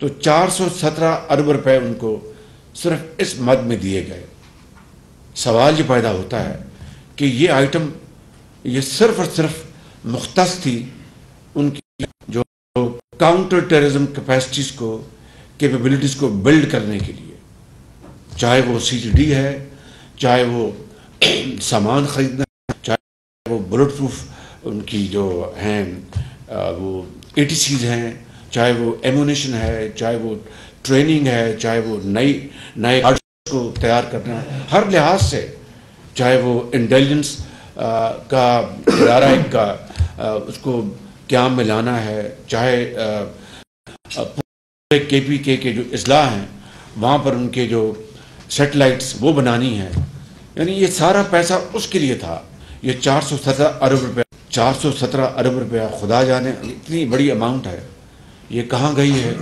तो 417 अरब रुपए उनको सिर्फ़ इस मद में दिए गए। सवाल ये पैदा होता है कि ये आइटम, ये सिर्फ़ और सिर्फ़ मुख्त थी उनकी जो काउंटर टेररिज्म कैपेसिटीज को कैपेबिलिटीज को बिल्ड करने के लिए। चाहे वो सीटीडी है, चाहे वो सामान खरीदना चाहे वो बुलेट प्रूफ उनकी जो हैं वो ए हैं चाहे वो एमोनेशन है चाहे वो ट्रेनिंग है चाहे वो नई नए को तैयार करना है। हर लिहाज से चाहे वो इंटेलिजेंस का इदारा का आ, उसको क्या में लाना है चाहे पूरे के पी के के जो अजला हैं वहाँ पर उनके जो सेटेलाइट्स वो बनानी है। यानी ये सारा पैसा उसके लिए था। ये 417 अरब रुपया 417 अरब रुपया खुदा जाने इतनी बड़ी अमाउंट है। ये कहाँ गई है?